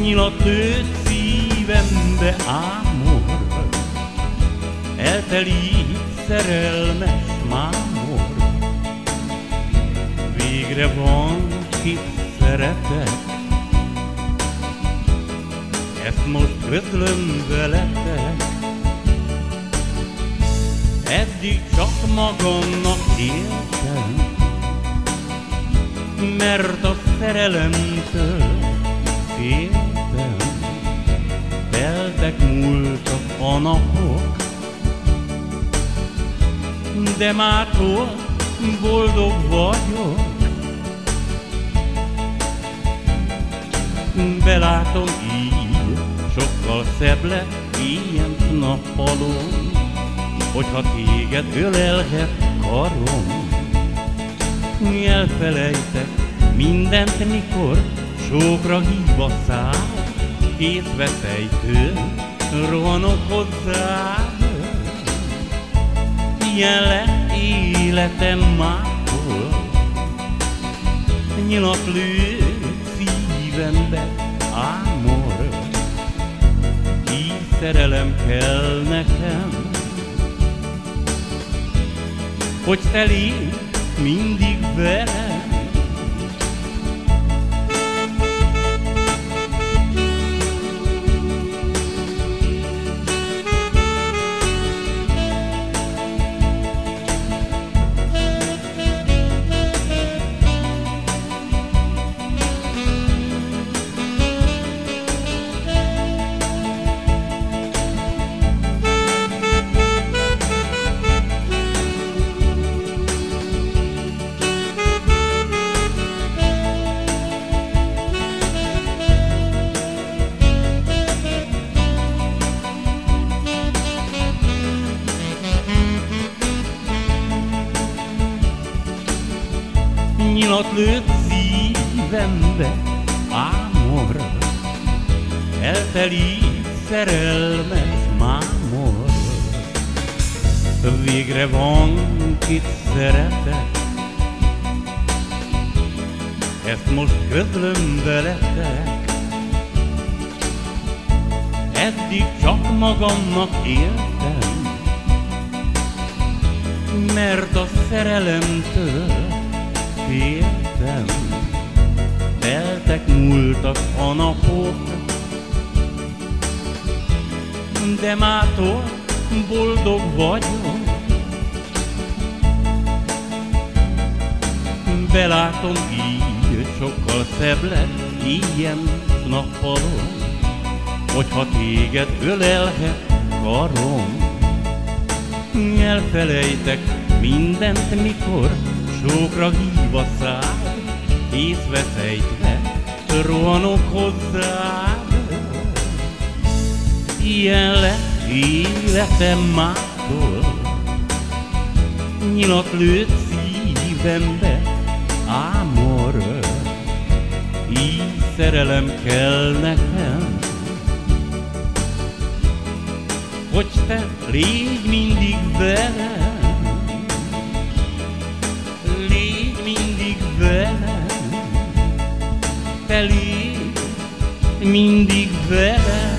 Nyilat lőtt szívembe ámor, eltelik szerelmes mámor. Végre van, kit szeretek, ezt most közlöm veletek. Eddig csak magamnak éltem, mert a szerelemtől a de mától boldog vagyok. Belátom így, sokkal szebb lett ilyen nappalon, hogyha téged ölelhet karom. Elfelejtek mindent, mikor sókra hívva száll, készveszejtő, rohanok hozzád ilyen lett életem máshol. Nyilat lő szívembe ámor, így szerelem kell nekem, hogy te légy mindig velem. Nyilat lőtt szívembe ámor, eltelik szerelmes mámor. Végre van, kit szeretek, ezt most közlöm veletek. Eddig csak magamnak éltem, mert a szerelemtől féltem. Teltek múltak a napok, de mától boldog vagyok. Belátom így, sokkal szebb lett ilyen nappalon, hogyha téged ölelhet karom. Elfelejtek mindent, mikor sókra hív a szád, észve fejtve rohanok hozzád. Ilyen lett életem mától, nyilat lőtt szívembe, ámor, így szerelem kell nekem, hogy te légy mindig velem, légy mindig velem.